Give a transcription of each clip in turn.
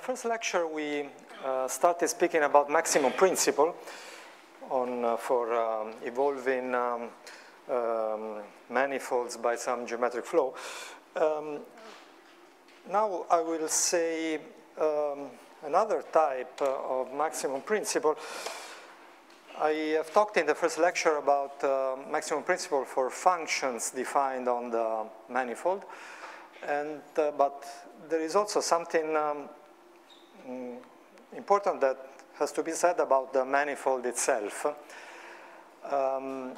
first lecture, we uh, started speaking about maximum principle on, uh, for um, evolving um, um, manifolds by some geometric flow. Um, now I will say um, another type uh, of maximum principle. I have talked in the first lecture about uh, maximum principle for functions defined on the manifold. And, uh, but there is also something um, mm, important that has to be said about the manifold itself. Um,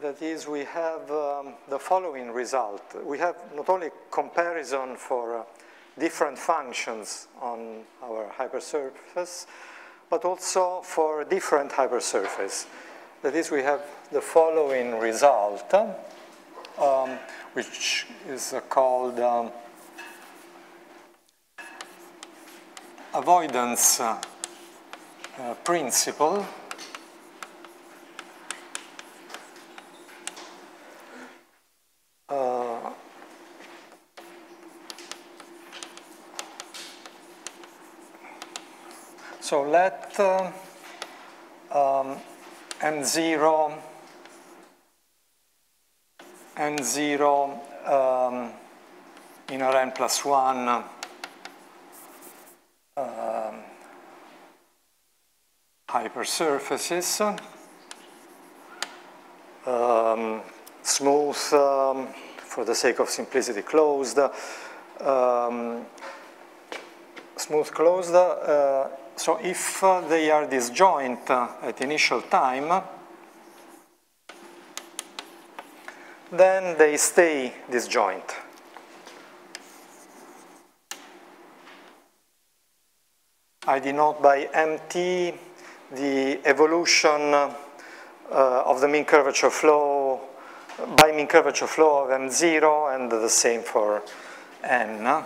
that is, we have um, the following result. We have not only comparison for uh, different functions on our hypersurface, but also for different hypersurface. That is, we have the following result. Um, which is uh, called um, avoidance uh, principle. Uh, so let um, m0 n0 um, in Rn plus 1 hypersurfaces, um, smooth, um, for the sake of simplicity, closed, um, smooth closed. Uh, so if uh, they are disjoint uh, at initial time, then they stay disjoint. I denote by MT the evolution uh, of the mean curvature flow by mean curvature flow of M0 and the same for N.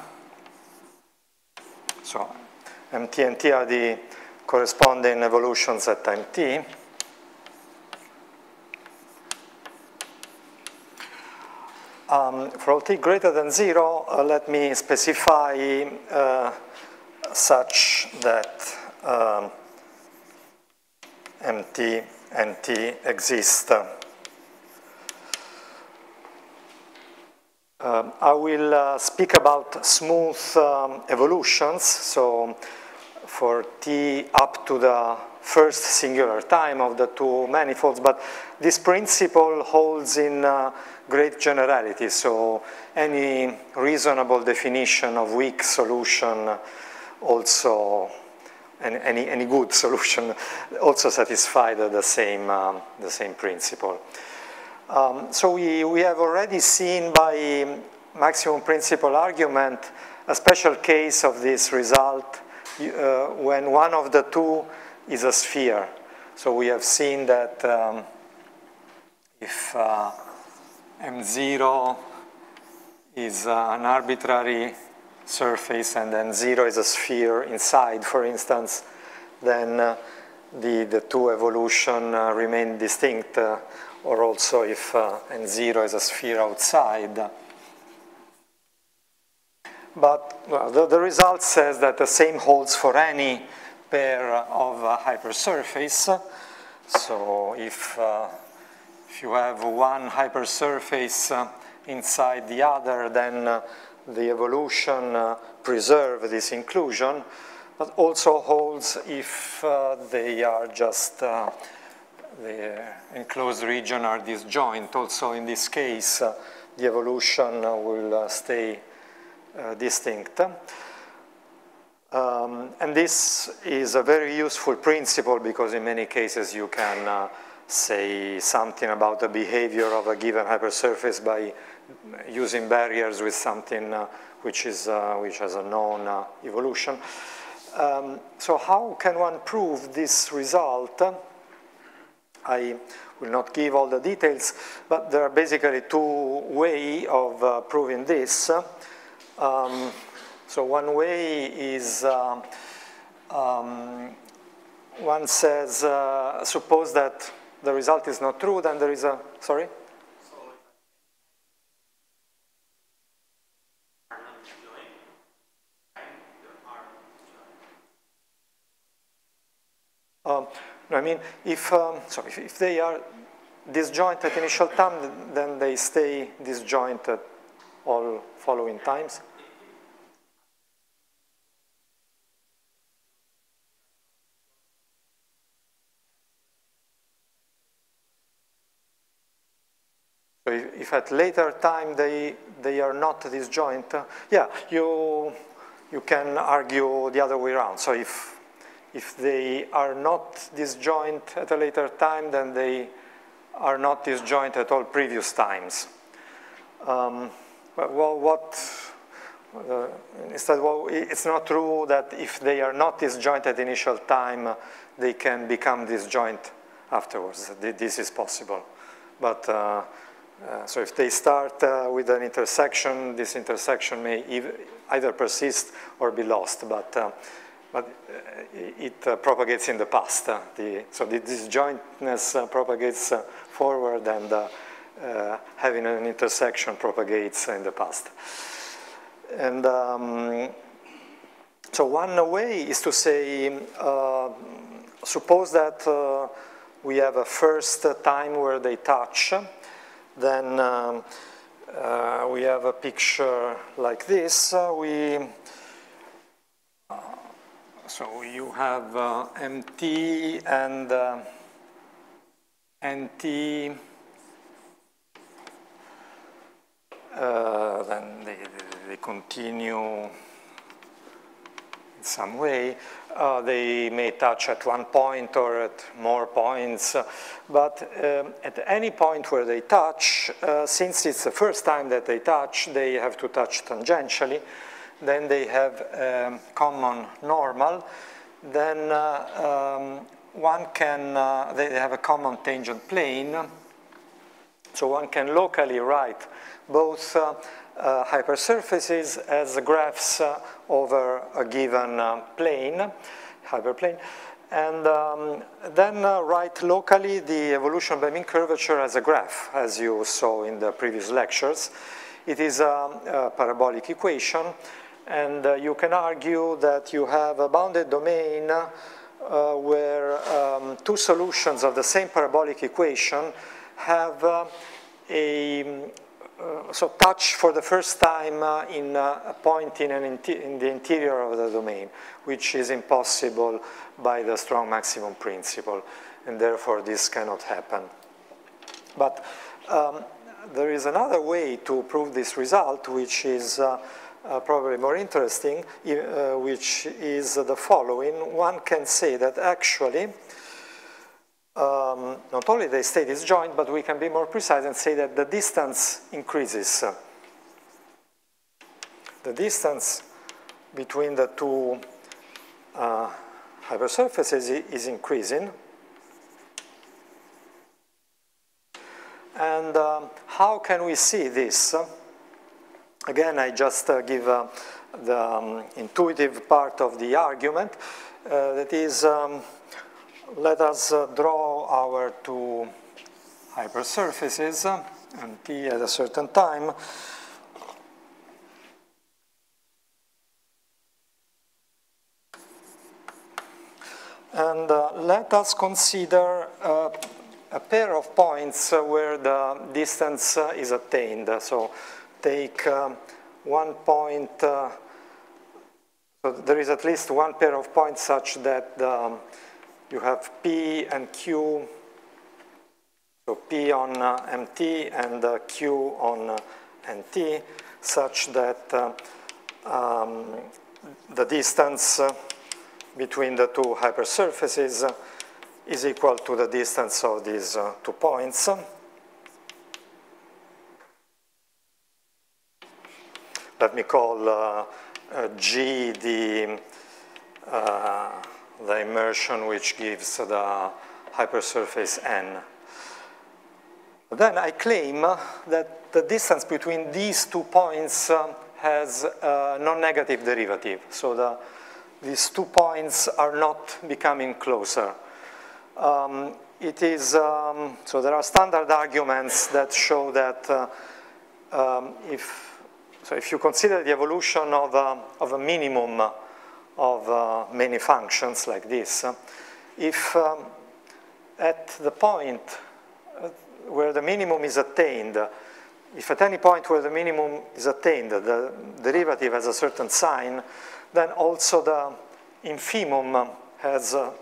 So MT and T are the corresponding evolutions at time t. Um, for all t greater than zero, uh, let me specify uh, such that um, mt and t exist. Uh, I will uh, speak about smooth um, evolutions, so for t up to the first singular time of the two manifolds, but this principle holds in uh, great generality, so any reasonable definition of weak solution also, any, any good solution also satisfy the, the same, um, the same principle. Um, so we, we have already seen by maximum principle argument a special case of this result uh, when one of the two is a sphere. So we have seen that um, if uh, M0 is uh, an arbitrary surface and then 0 is a sphere inside, for instance, then uh, the, the two evolution uh, remain distinct, uh, or also if uh, N0 is a sphere outside. But well, the, the result says that the same holds for any pair of uh, hypersurface. So if, uh, if you have one hypersurface inside the other, then the evolution uh, preserve this inclusion, but also holds if uh, they are just the enclosed region are disjoint. Also in this case, the evolution will stay distinct. Um, and this is a very useful principle because in many cases you can uh, say something about the behavior of a given hypersurface by using barriers with something uh, which, is, uh, which has a known uh, evolution. Um, so how can one prove this result? I will not give all the details, but there are basically two ways of uh, proving this. Um, so one way is, um, um, one says, uh, suppose that the result is not true, then there is a, sorry? I mean, if, um, so if, if they are disjoint at initial time, then they stay disjointed all following times. So if, if, at later time they, they are not disjoint, uh, yeah, you, you can argue the other way around. So if, if they are not disjoint at a later time, then they are not disjoint at all previous times. Um, well, what, uh, instead, well, it's not true that if they are not disjoint at initial time, they can become disjoint afterwards. This is possible. But uh, uh, so if they start uh, with an intersection, this intersection may either persist or be lost, but, uh, but uh, it uh, propagates in the past. Uh, the, so the disjointness propagates forward and having an intersection propagates in the past. And um, so one way is to say, suppose that we have a first time where they touch, then um, uh, we have a picture like this. Uh, we uh, so you have uh, MT and uh, NT. Uh, then they, they continue in some way. Uh, they may touch at one point or at more points, but um, at any point where they touch, uh, since it's the first time that they touch, they have to touch tangentially. Then they have um, common normal. Then uh, um, one can, uh, they have a common tangent plane. So one can locally write both uh, uh, hypersurfaces as graphs uh, over a given uh, plane, hyperplane, and um, then uh, write locally the evolution by mean curvature as a graph, as you saw in the previous lectures. It is a, a parabolic equation, and uh, you can argue that you have a bounded domain uh, where um, two solutions of the same parabolic equation have a uh, so touch for the first time uh, in uh, a point in, in, the interior of the domain, which is impossible by the strong maximum principle, and therefore this cannot happen. But um, there is another way to prove this result, which is uh, probably more interesting, uh, which is the following. One can say that actually um, not only they stay disjoint, but we can be more precise and say that the distance increases. The distance between the two uh, hypersurfaces is increasing. And um, how can we see this? Again, I just uh, give uh, the um, intuitive part of the argument. Uh, that is, um, let us draw our two hypersurfaces and t at a certain time. And uh, let us consider uh, a pair of points where the distance is attained. So take um, one point, uh, so there is at least one pair of points such that um, you have P and Q, so P on uh, MT and uh, Q on uh, NT, such that uh, um, the distance uh, between the two hypersurfaces is equal to the distance of these two points. Let me call G the the immersion which gives the hypersurface n. Then I claim that the distance between these two points uh, has a non-negative derivative. So the, these two points are not becoming closer. Um, it is, um, so there are standard arguments that show that uh, um, if, so if you consider the evolution of a, of a minimum of uh, many functions like this. If, um, at the point uh, where the minimum is attained, if at any point where the minimum is attained, the derivative has a certain sign, then also the infimum has a,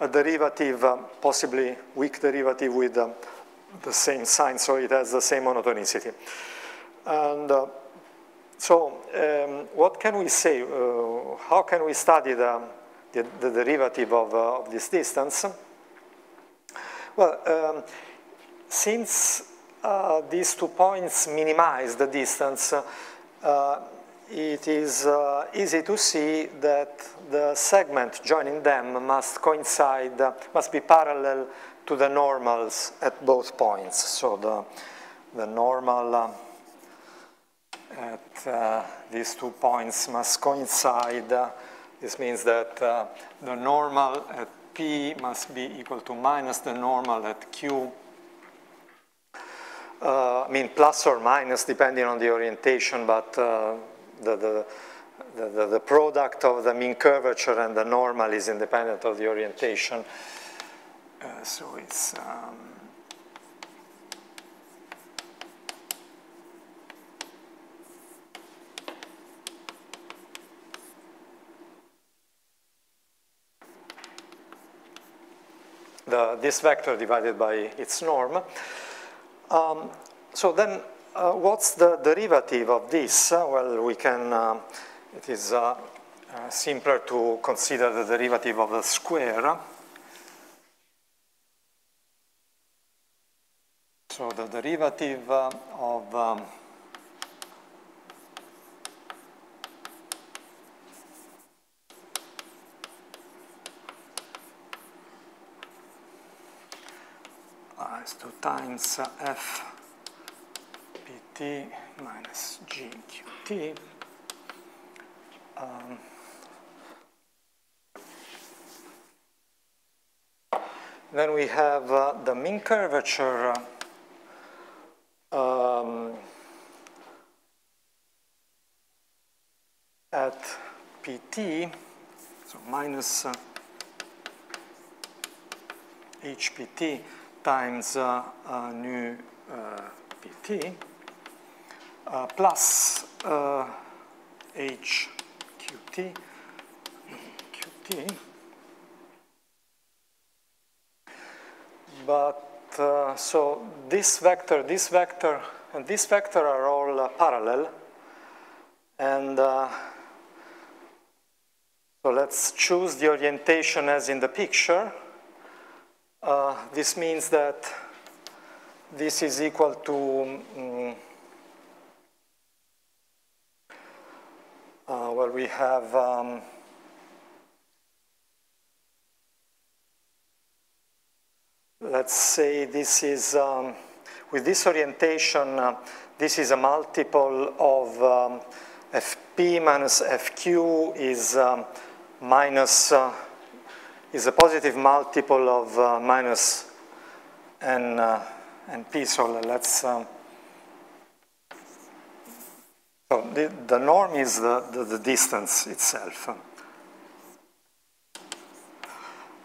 a derivative, uh, possibly weak derivative with uh, the same sign, so it has the same monotonicity. And uh, so um, what can we say? Uh, how can we study the, the, the derivative of, uh, of, this distance? Well, um, since uh, these two points minimize the distance, uh, it is uh, easy to see that the segment joining them must coincide, must be parallel to the normals at both points. So the, the normal uh, at uh, these two points must coincide. This means that uh, the normal at P must be equal to minus the normal at Q. Uh, I mean, plus or minus depending on the orientation, but uh, the, the the, the, the, product of the mean curvature and the normal is independent of the orientation. Uh, so it's um, the, this vector divided by its norm. Um, so then uh, what's the derivative of this? Uh, well, we can, uh, it is uh, uh, simpler to consider the derivative of the square. So the derivative uh, of um, is 2 times f pt minus g qt. Um, then we have uh, the mean curvature um, at pt, so minus uh, hpt times uh, uh, nu uh, pt plus h qt. Qt. But uh, so this vector, this vector, and this vector are all uh, parallel. And uh, so let's choose the orientation as in the picture. Uh, this means that this is equal to um, uh, well, we have um, let's say this is um, with this orientation uh, this is a multiple of um, fp minus fq is um, minus uh, is a positive multiple of uh, minus n, uh, p. So let's, um, so the, the norm is the, the, the distance itself.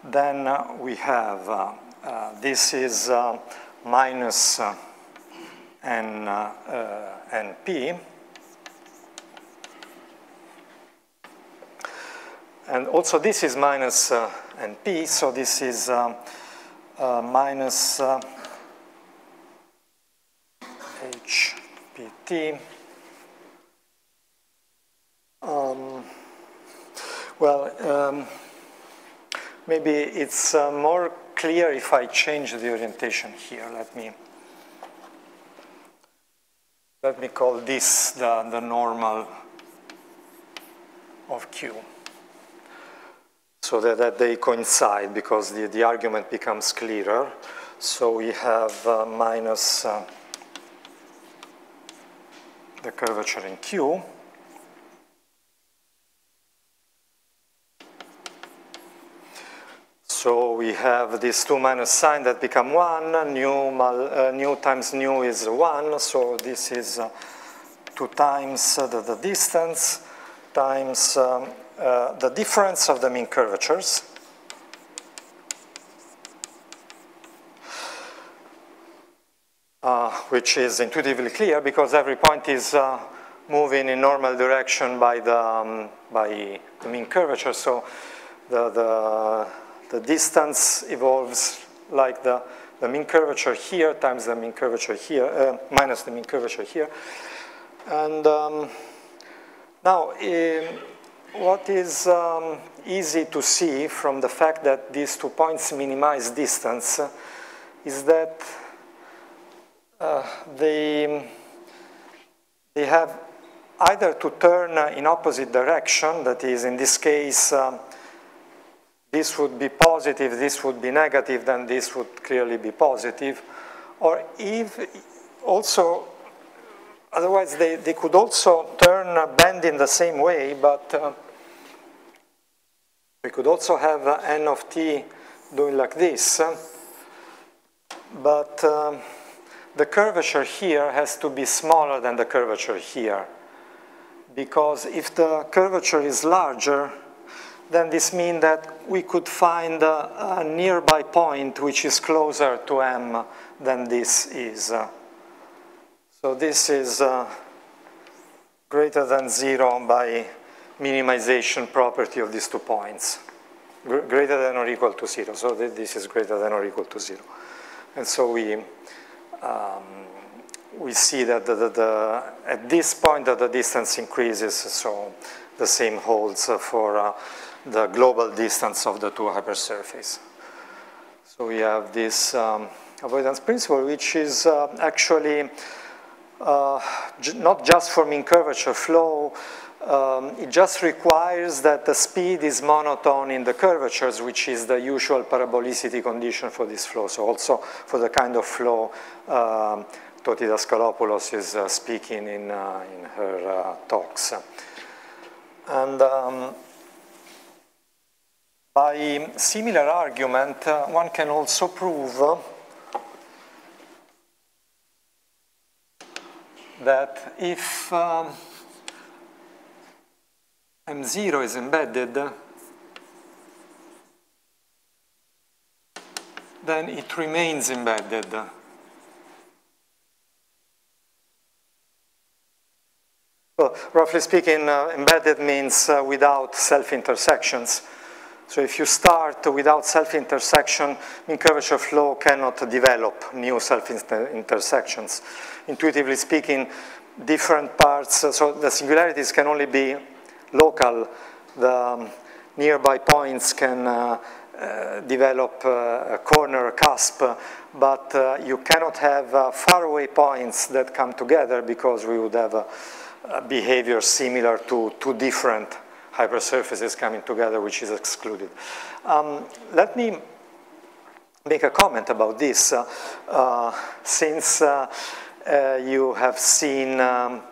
Then uh, we have, uh, uh, this is uh, minus n, np. And also this is minus uh, np, so this is um, uh, minus uh, hpt. Um, well, um, maybe it's uh, more clear if I change the orientation here. Let me let me call this the, the normal of Q so that, that they coincide because the, the argument becomes clearer. So we have uh, minus uh, the curvature in Q. So we have these two minus sign that become 1, nu, mal, uh, times nu is 1, so this is uh, 2 times uh, the, the, distance times um, uh, the difference of the mean curvatures uh, which is intuitively clear because every point is uh, moving in normal direction by the, um, by the mean curvature. So the, the, the distance evolves like the, the mean curvature here times the mean curvature here, uh, minus the mean curvature here. And um, now, in, what is um, easy to see from the fact that these two points minimize distance is that uh, they, they have either to turn in opposite direction, that is, in this case, um, this would be positive, this would be negative, then this would clearly be positive, or if also, otherwise they, they could also turn bend in the same way, but uh, we could also have n of t doing like this, but um, the curvature here has to be smaller than the curvature here. Because if the curvature is larger, then this means that we could find a, a, nearby point which is closer to m than this is. So this is uh, greater than zero by minimization property of these two points. Gr greater than or equal to zero. So th this is greater than or equal to zero. And so we, um, we see that the, the, the, at this point that the distance increases, so the same holds for uh, the global distance of the two hypersurface. So we have this um, avoidance principle, which is uh, actually not just for mean curvature flow, um, it just requires that the speed is monotone in the curvatures, which is the usual parabolicity condition for this flow. So also for the kind of flow um, Toti Daskalopoulos is uh, speaking in, uh, in her uh, talks. And um, by similar argument, uh, one can also prove that if um, M0 is embedded, then it remains embedded. Well, roughly speaking, uh, embedded means uh, without self-intersections. So if you start without self-intersection, mean curvature flow cannot develop new self-intersections. Intuitively speaking, different parts, uh, so the singularities can only be local, the um, nearby points can uh, uh, develop uh, a corner, a cusp, but uh, you cannot have faraway points that come together because we would have a, a behavior similar to two different hypersurfaces coming together, which is excluded. Um, let me make a comment about this. Uh, since you have seen um,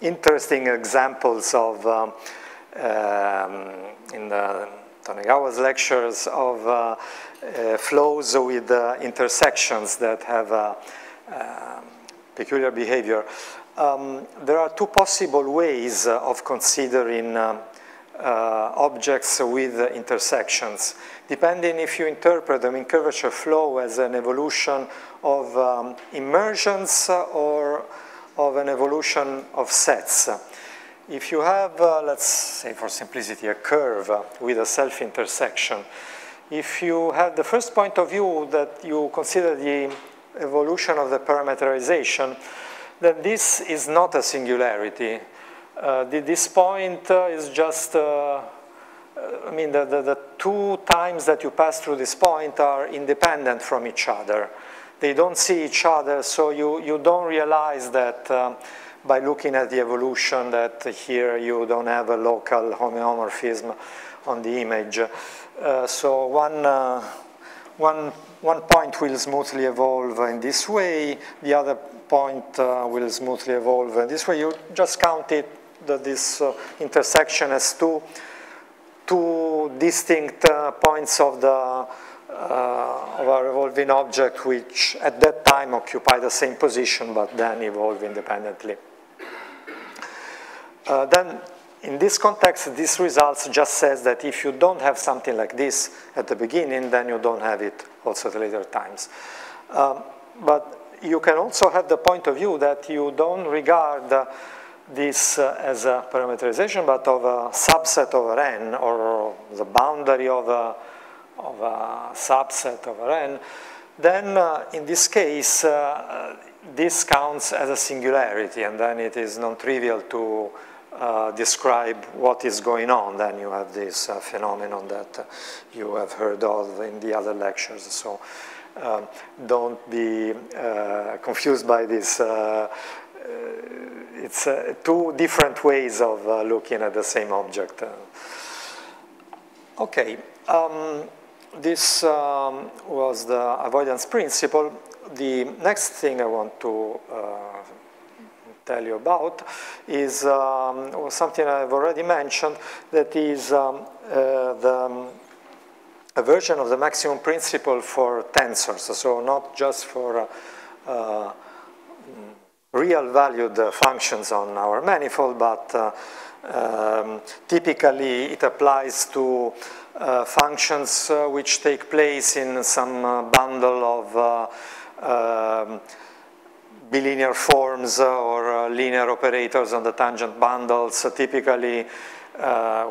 interesting examples of um, um, in the Tonegawa's lectures of uh, uh, flows with uh, intersections that have um, peculiar behavior. Um, there are two possible ways of considering um, uh, objects with intersections, depending if you interpret them in curvature flow as an evolution of um, immersions or of an evolution of sets. If you have, uh, let's say for simplicity, a curve with a self-intersection, if you have the first point of view that you consider the evolution of the parameterization, then this is not a singularity. Uh, this point uh, is just, uh, I mean, the, the, the two times that you pass through this point are independent from each other. They don't see each other, so you, you don't realize that um, by looking at the evolution that here you don't have a local homeomorphism on the image. Uh, so one, uh, one, one point will smoothly evolve in this way, the other point uh, will smoothly evolve in this way. You just count it, this uh, intersection as two, two distinct uh, points of the uh, of a revolving object which at that time occupy the same position but then evolve independently. Uh, then in this context, this results just says that if you don't have something like this at the beginning, then you don't have it also at later times. Um, but you can also have the point of view that you don't regard this uh, as a parameterization, but of a subset over n, or the boundary of a, of a subset over n, then uh, in this case, uh, this counts as a singularity, and then it is non-trivial to uh, describe what is going on. Then you have this uh, phenomenon that uh, you have heard of in the other lectures. So um, don't be confused by this it's uh, two different ways of uh, looking at the same object. Okay, um, this um, was the avoidance principle. The next thing I want to uh, tell you about is um, something I've already mentioned, that is um, uh, the um, a version of the maximum principle for tensors, so not just for uh, real valued functions on our manifold, but uh, um, typically it applies to uh, functions uh, which take place in some uh, bundle of uh, um, bilinear forms or linear operators on the tangent bundles. Typically,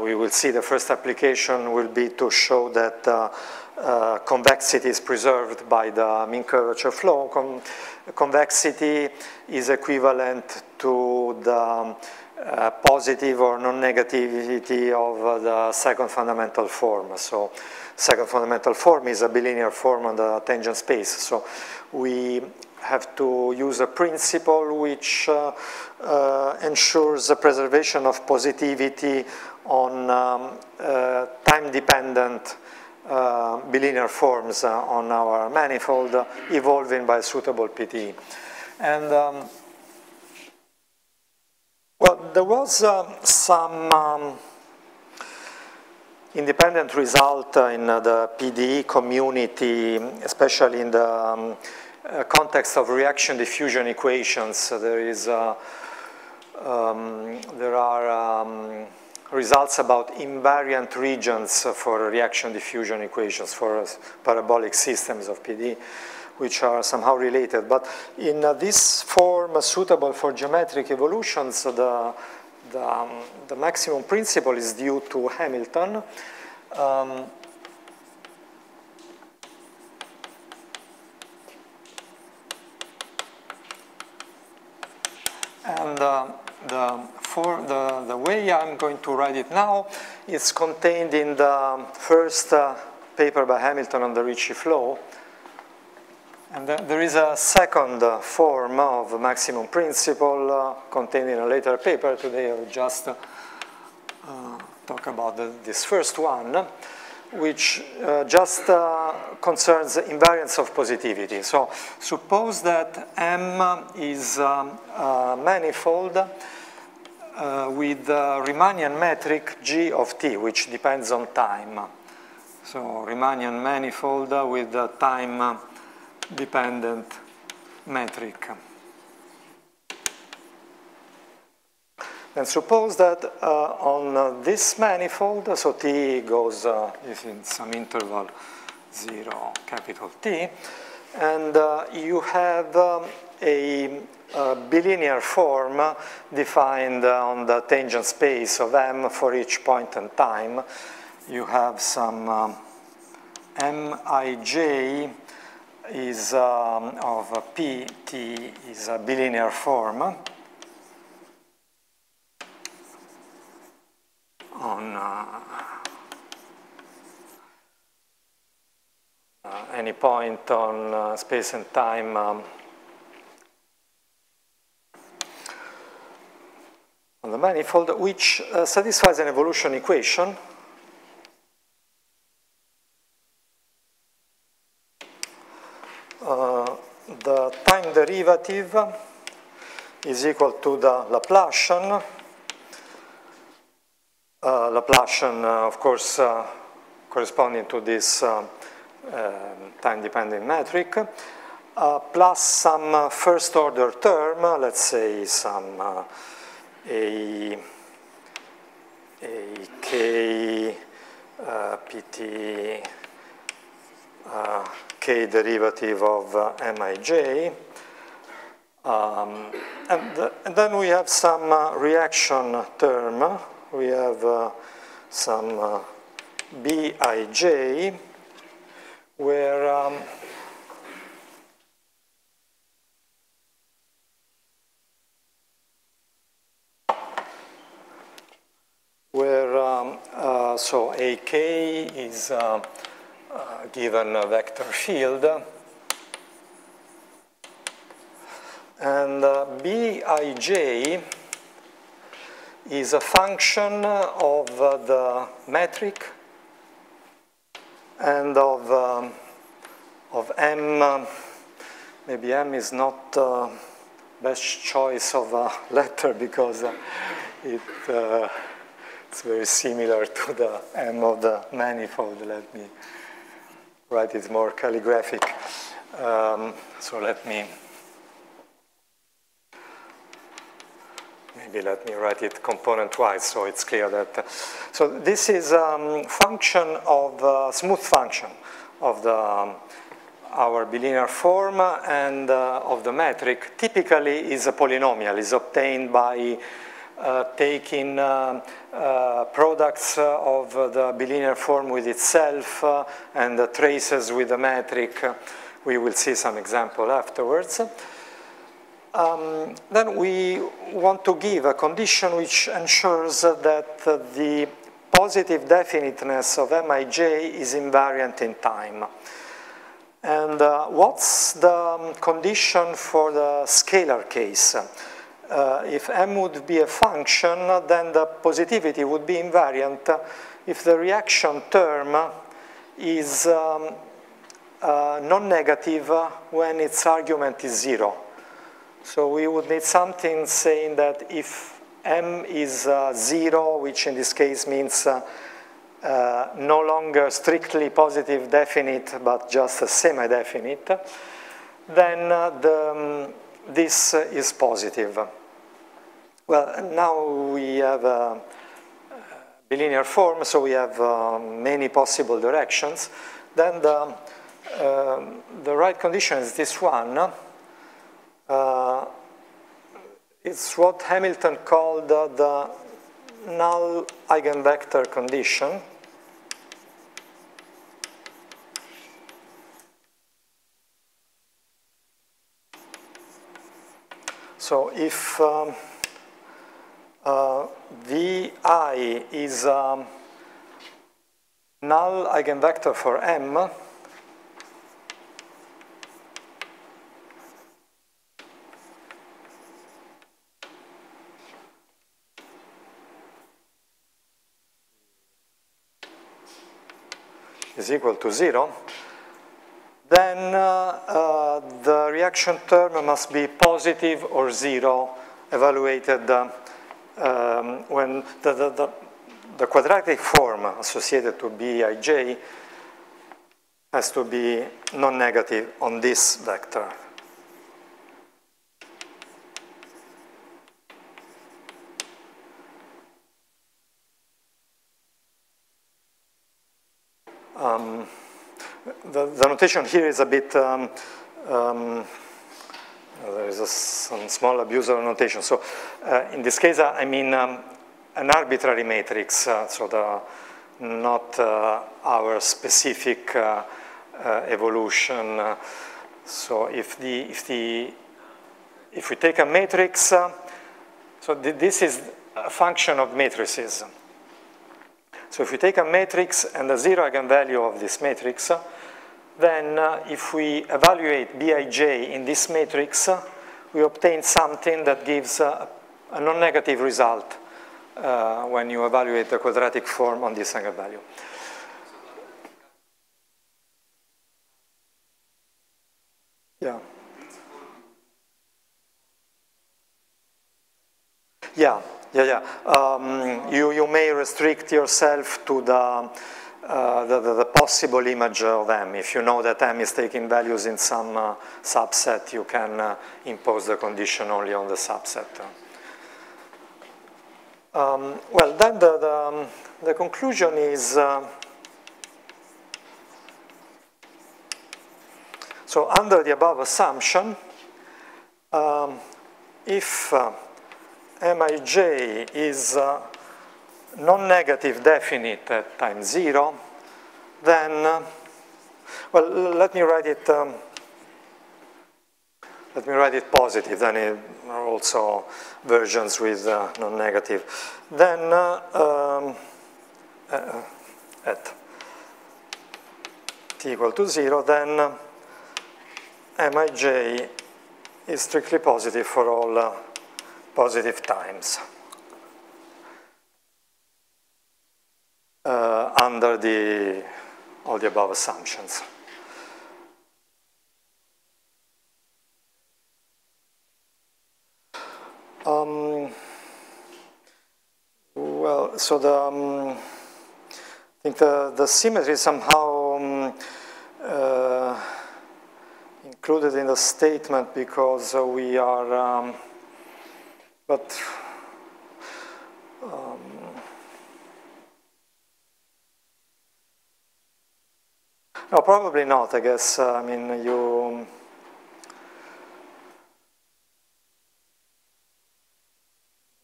we will see the first application will be to show that uh, convexity is preserved by the mean curvature flow. Con convexity is equivalent to the uh, positive or non-negativity of uh, the second fundamental form. So second fundamental form is a bilinear form on the tangent space. So we have to use a principle which uh, uh, ensures the preservation of positivity on um, uh, time-dependent uh, bilinear forms uh, on our manifold uh, evolving by suitable PDE. And um, well, there was uh, some um, independent result in uh, the PDE community, especially in the um, uh, context of reaction diffusion equations. There is, um, there are um, results about invariant regions for reaction diffusion equations for parabolic systems of PD, which are somehow related. But in uh, this form suitable for geometric evolutions, the, the, um, the maximum principle is due to Hamilton. Um, and uh, the, for the, the way I'm going to write it now is contained in the first uh, paper by Hamilton on the Ricci flow. And there is a second uh, form of maximum principle uh, contained in a later paper. Today I'll just uh, talk about the, this first one which uh, just uh, concerns invariance of positivity. So suppose that M is um, a manifold uh, with the Riemannian metric G of t, which depends on time. So Riemannian manifold with the time dependent metric. And suppose that uh, on uh, this manifold, so t goes uh, in some interval 0 capital T, and uh, you have um, a, a, bilinear form defined on the tangent space of M for each point in time. You have some um, Mij is um, of Pt is a bilinear form. on uh, uh, any point on uh, space and time um, on the manifold which uh, satisfies an evolution equation. Uh, the time derivative is equal to the Laplacian. Uh, Laplacian, uh, of course, uh, corresponding to this time-dependent metric, plus some first order term, let's say some a, a k pt k derivative of mij Um, and, and, then we have some uh, reaction term. We have uh, some uh, Bij where um, where um, uh, so AK is uh, uh, given a vector field. And uh, Bij is a function of uh, the metric and of, um, of M, um, maybe M is not uh, best choice of a letter because it, it's very similar to the M of the manifold. Let me write it more calligraphic. Um, so let me maybe let me write it component-wise so it's clear that. Uh, so this is a um, function of uh, smooth function of the um, our bilinear form and uh, of the metric typically is a polynomial, is obtained by taking uh, uh, products of the bilinear form with itself and the traces with the metric. We will see some example afterwards. Um, then we want to give a condition which ensures that uh, the positive definiteness of Mij is invariant in time. And uh, what's the um, condition for the scalar case? Uh, if m would be a function, then the positivity would be invariant if the reaction term is um, uh, non-negative when its argument is zero. So we would need something saying that if m is uh, zero, which in this case means uh, uh, no longer strictly positive definite, but just semi-definite, then uh, the, um, this is positive. Well, now we have a bilinear form, so we have uh, many possible directions. Then the, uh, the right condition is this one. Uh, it's what Hamilton called uh, the null eigenvector condition. So if um, uh, Vi is um, null eigenvector for M, is equal to zero, then uh, uh, the reaction term must be positive or zero evaluated uh, um, when the, the, the, the, quadratic form associated to Bij has to be non-negative on this vector. Um, the, the, notation here is a bit, um, um, there is a, some small abuse of notation. So uh, in this case, I mean um, an arbitrary matrix, uh, so the, not uh, our specific uh, uh, evolution. Uh, so if the, if the, if we take a matrix, so th this is a function of matrices. So if we take a matrix and a zero eigenvalue of this matrix, then uh, if we evaluate Bij in this matrix, uh, we obtain something that gives uh, a non-negative result uh, when you evaluate the quadratic form on this eigenvalue. Yeah. Yeah. Yeah, yeah. Um, you, you may restrict yourself to the, uh, the, the, the, possible image of M. If you know that M is taking values in some uh, subset, you can uh, impose the condition only on the subset. Um, well, then the, the, um, the conclusion is, uh, so under the above assumption, um, if uh, Mij is non-negative definite at time zero, then, uh, well, let me write it, um, let me write it positive, then it are also versions with uh, non-negative. Then uh, um, uh, at t equal to zero, then uh, Mij is strictly positive for all uh, positive times uh, under the all the above assumptions. Um, well, so the um, I think the the symmetry somehow. Um, uh, included in the statement because we are, um, but no, probably not. I guess. Uh, I mean, you.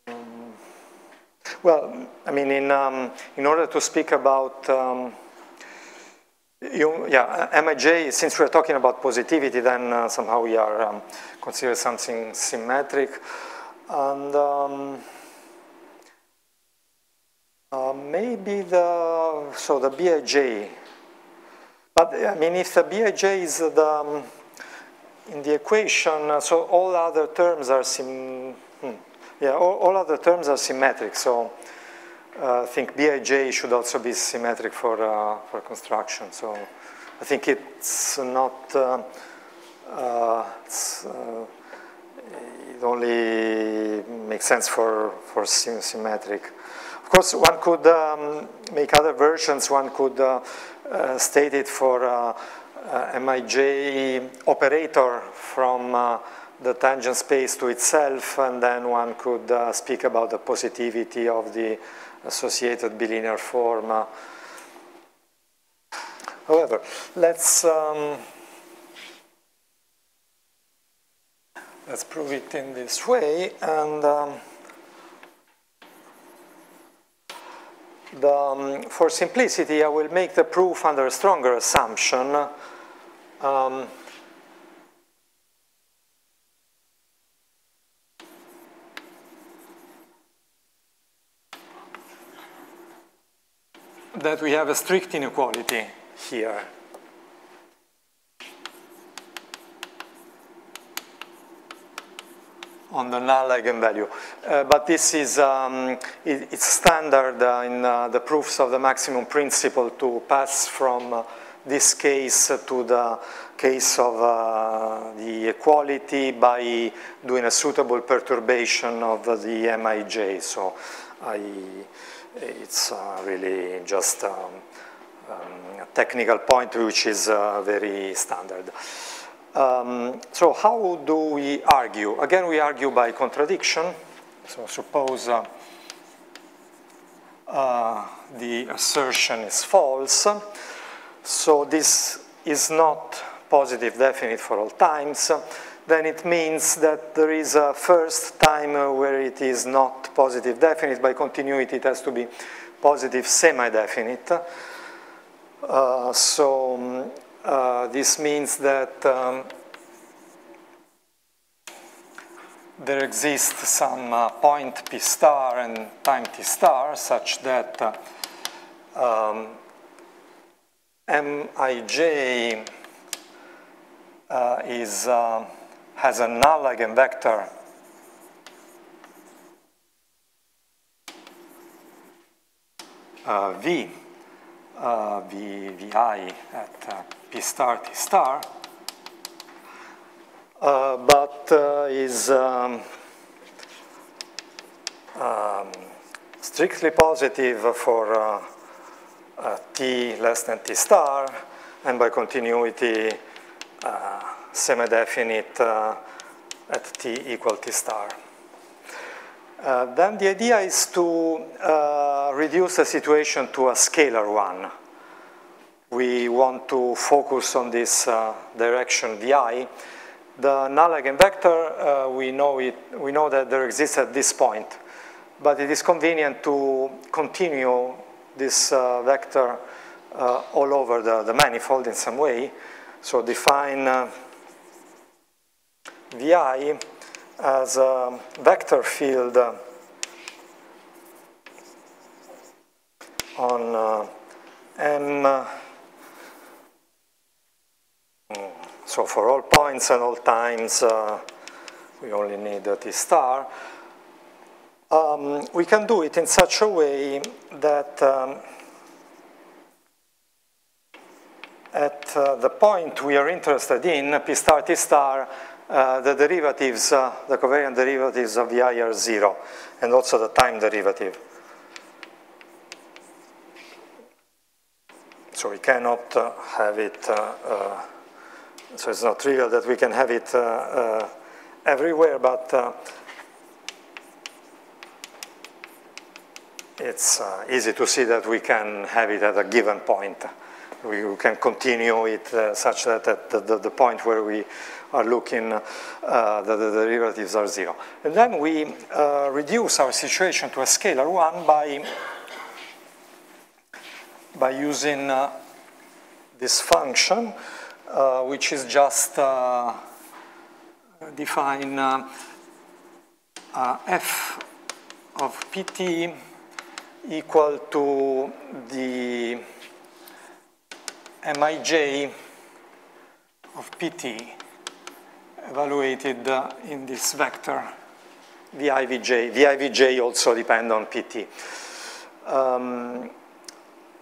Um, well, I mean, in um, in order to speak about um, you, yeah, Mij, since we're talking about positivity, then uh, somehow we are um, consider something symmetric. And um, uh, maybe the, so the Bij, but I mean, if the Bij is the, um, in the equation, uh, so all other terms are, sim, hmm, yeah, all, all other terms are symmetric. So uh, I think Bij should also be symmetric for, uh, for construction. So I think it's not, uh, uh, it's, uh, it only makes sense for, for symmetric. Of course, one could um, make other versions. One could uh, uh, state it for uh, Mij operator from the tangent space to itself, and then one could speak about the positivity of the associated bilinear form. Uh, however, let's um, let's prove it in this way, and um, the, um, for simplicity, I will make the proof under a stronger assumption. Um, that we have a strict inequality here. On the null eigenvalue. Uh, but this is um, it, it's standard uh, in uh, the proofs of the maximum principle to pass from uh, this case to the case of uh, the equality by doing a suitable perturbation of the Mij. So I it's uh, really just um, um, a technical point which is very standard. Um, so how do we argue? Again, we argue by contradiction. So suppose uh, uh, the assertion is false. So this is not positive definite for all times then it means that there is a first time where it is not positive definite. By continuity, it has to be positive semi-definite. Uh, so um, uh, this means that um, there exists some uh, point p star and time t star such that uh, um, Mij uh, is uh, has a null eigenvector v, v, vi at p star t star, uh, but uh, is um, um, strictly positive for uh, t less than t star, and by continuity semi-definite uh, at t equal t star. Uh, then the idea is to uh, reduce the situation to a scalar one. We want to focus on this uh, direction vi, the null eigenvector, uh, we, know it, we know that there exists at this point, but it is convenient to continue this uh, vector uh, all over the, the, manifold in some way. So define uh, Vi as a vector field on uh, M So for all points and all times, uh, we only need T star. Um, we can do it in such a way that um, at uh, the point we are interested in, P star T star, uh, the derivatives, uh, the covariant derivatives of the I are zero, and also the time derivative. So we cannot uh, have it uh, so it's not trivial that we can have it uh, uh, everywhere, but uh, it's easy to see that we can have it at a given point. We, can continue it such that at the, the, the, point where we are looking, the, the, derivatives are zero. And then we reduce our situation to a scalar one by, by using uh, this function uh, which is just uh, define uh, f of pt equal to the mij of pt evaluated in this vector vivj. vivj also depend on pt. Um,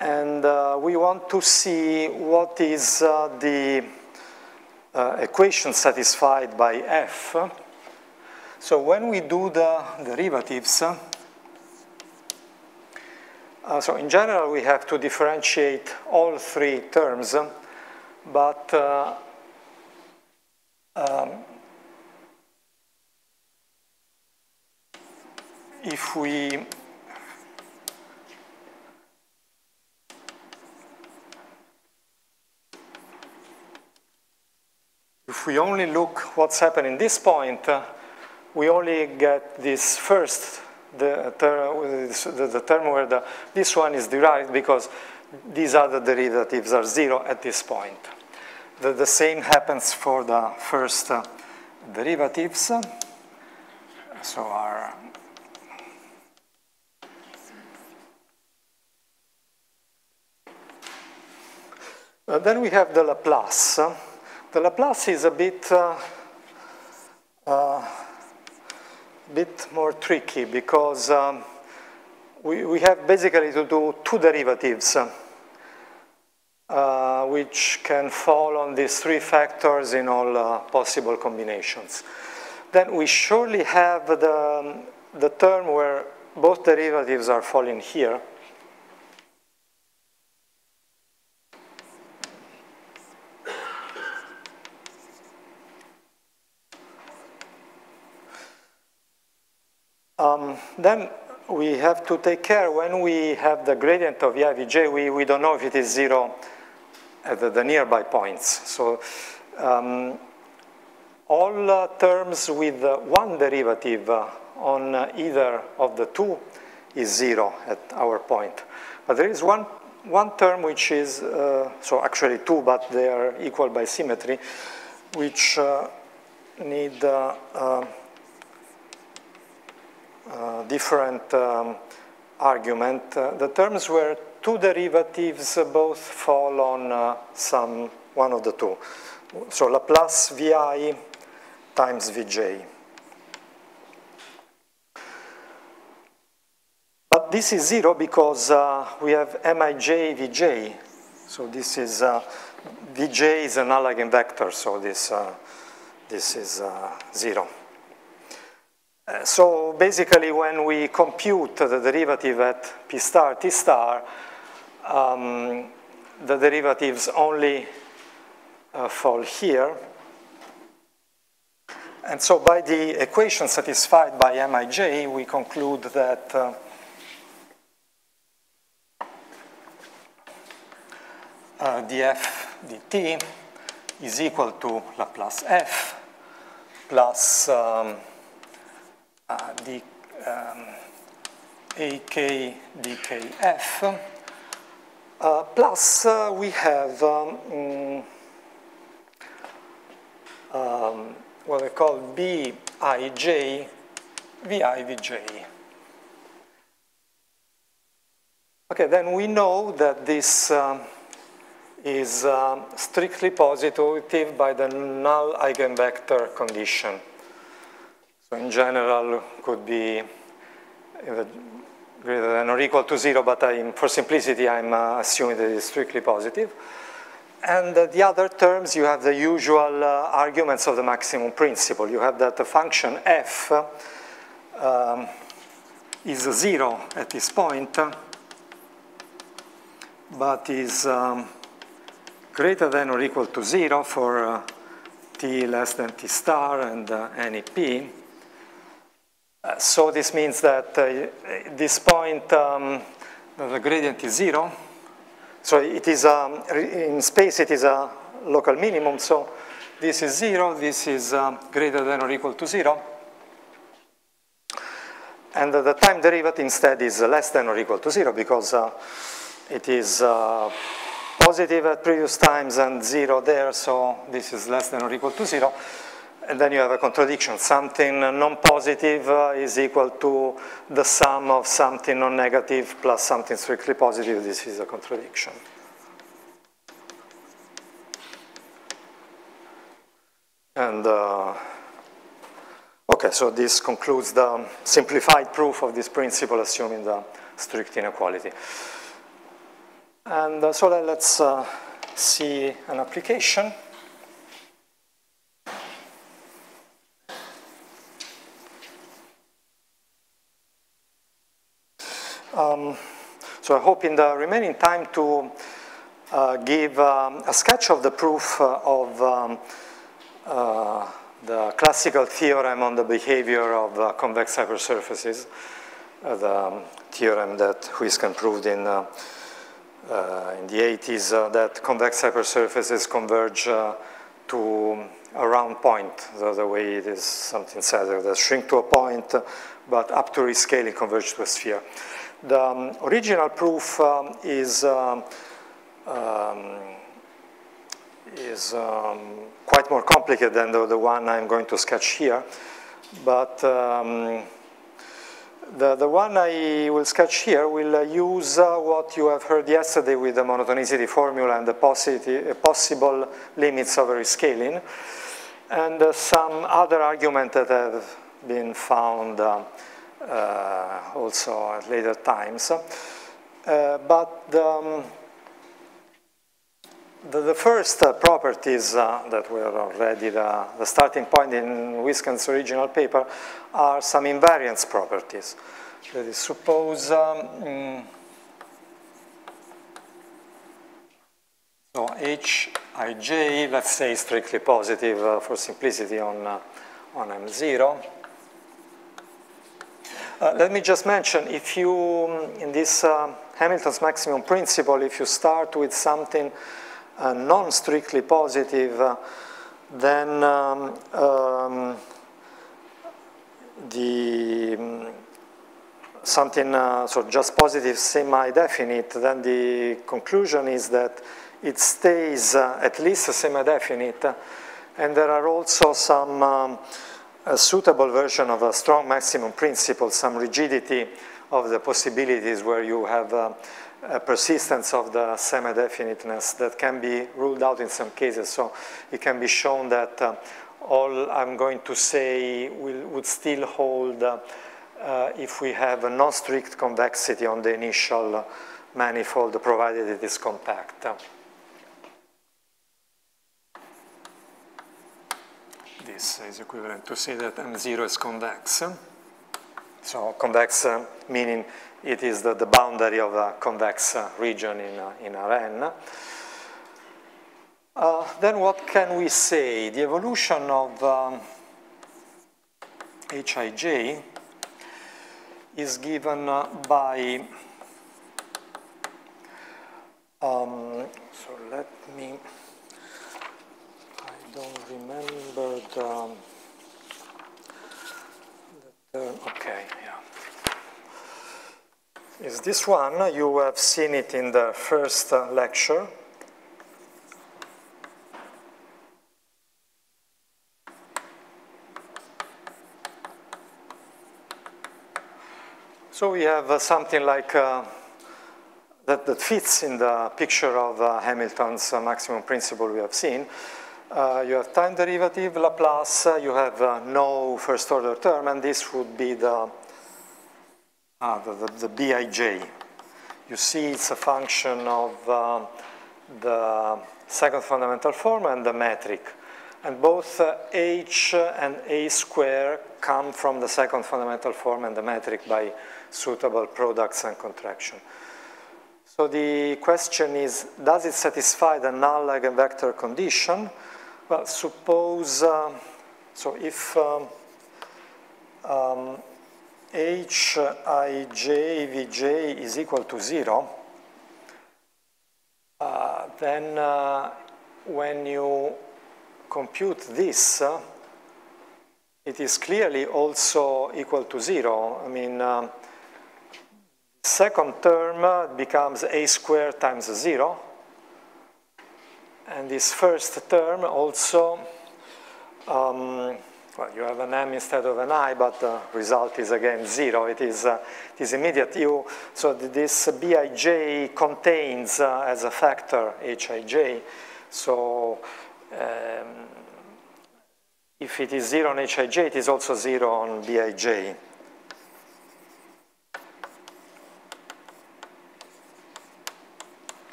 and uh, we want to see what is uh, the uh, equation satisfied by f. So when we do the derivatives, uh, so in general we have to differentiate all three terms, but uh, um, if we we only look what's happening in this point, uh, we only get this first, the, the, the term where the, this one is derived because these other derivatives are zero at this point. The, the same happens for the first uh, derivatives. So our uh, then we have the Laplace. The Laplace is a bit, uh, uh, bit more tricky because um, we, we have basically to do two derivatives uh, which can fall on these three factors in all uh, possible combinations. Then we surely have the, the term where both derivatives are falling here. Um, then we have to take care when we have the gradient of EIVJ, we, we don't know if it is zero at the, the nearby points. So um, all uh, terms with uh, one derivative uh, on uh, either of the two is zero at our point. But there is one, one term which is, uh, so actually two, but they are equal by symmetry, which uh, need different um, argument. Uh, the terms where two derivatives both fall on uh, some one of the two. So Laplace Vi times Vj. But this is zero because uh, we have Mij Vj. So this is, uh, Vj is an eigenvector, so this, uh, this is zero. So basically when we compute the derivative at p star t star, um, the derivatives only uh, fall here. And so by the equation satisfied by Mij, we conclude that uh, uh, df dt is equal to Laplace f plus um, uh, uh, plus uh, we have um, um, what I call bij vi vj. Okay, then we know that this um, is um, strictly positive by the null eigenvector condition. So in general, could be greater than or equal to zero, but I'm, for simplicity, I'm uh, assuming that it's strictly positive. And uh, the other terms, you have the usual uh, arguments of the maximum principle. You have that the function f um, is zero at this point, but is um, greater than or equal to zero for uh, t less than t star and uh, any p. Uh, so this means that uh, this point, um, the gradient is zero. So it is, um, in space it is a local minimum, so this is zero, this is um, greater than or equal to zero. And the time derivative instead is less than or equal to zero because uh, it is uh, positive at previous times and zero there, so this is less than or equal to zero. And then you have a contradiction. Something non-positive uh, is equal to the sum of something non-negative plus something strictly positive. This is a contradiction. And uh, okay, so this concludes the simplified proof of this principle assuming the strict inequality. And uh, so let's uh, see an application. Um, so I hope in the remaining time to uh, give um, a sketch of the proof uh, of um, uh, the classical theorem on the behavior of uh, convex hypersurfaces, the um, theorem that Huisken proved in uh, in the 80s uh, that convex hypersurfaces converge uh, to a round point, the, the, way it is something said, they shrink to a point, but up to rescaling converge to a sphere. The um, original proof um, is, um, um is um, quite more complicated than the, the, one I'm going to sketch here, but the, the one I will sketch here will uh, use uh, what you have heard yesterday with the monotonicity formula and the uh, possible limits of rescaling, and uh, some other arguments that have been found also at later times. but the, um, the, the, first properties that were already the, the starting point in Huisken's original paper are some invariance properties. That is, suppose um, mm, so Hij, let's say strictly positive uh, for simplicity on, uh, on M0. Uh, let me just mention, if you, mm, in this uh, Hamilton's maximum principle, if you start with something uh, non-strictly positive, uh, then um, um, the um, something uh, so just positive semi-definite, then the conclusion is that it stays at least semi-definite, and there are also some um, suitable version of a strong maximum principle, some rigidity of the possibilities where you have uh, a persistence of the semi-definiteness that can be ruled out in some cases. So it can be shown that uh, all I'm going to say will, would still hold uh, uh, if we have a non-strict convexity on the initial manifold provided it is compact. This is equivalent to say that M0 is convex. So convex uh, meaning it is the, the, boundary of a convex uh, region in, uh, in Rn. Uh, then what can we say? The evolution of um, Hij is given uh, by, um, so let me, remember the, okay, yeah. Is this one, you have seen it in the first uh, lecture. So we have uh, something like uh, that, that fits in the picture of uh, Hamilton's uh, maximum principle we have seen. Uh, you have time derivative, Laplace, uh, you have no first order term, and this would be the, the, the, the, Bij. You see it's a function of the second fundamental form and the metric. And both h and a square come from the second fundamental form and the metric by suitable products and contraction. So the question is, does it satisfy the null eigenvector condition? Well, suppose, uh, so if um, um, hij vj is equal to zero, uh, then uh, when you compute this, uh, it is clearly also equal to zero. I mean, um, Second term becomes a squared times 0. And this first term also, um, well, you have an m instead of an i, but the result is again 0. It is, uh, it is immediate. You, so this bij contains uh, as a factor hij. So um, if it is 0 on hij, it is also 0 on bij.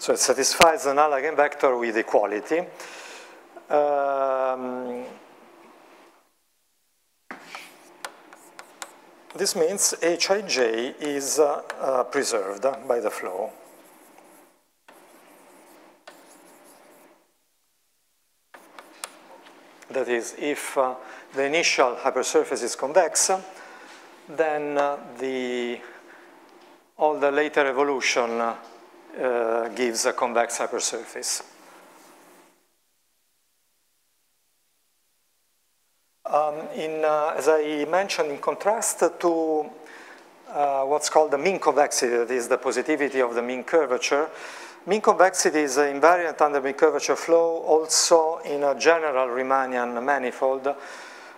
So it satisfies an eigenvector with equality. Um, this means Hij is uh, uh, preserved by the flow. That is, if uh, the initial hypersurface is convex, then uh, the, all the later evolution uh, gives a convex hypersurface. Um, in, uh, as I mentioned, in contrast to uh, what's called the mean convexity, that is the positivity of the mean curvature, mean convexity is invariant under mean curvature flow also in a general Riemannian manifold.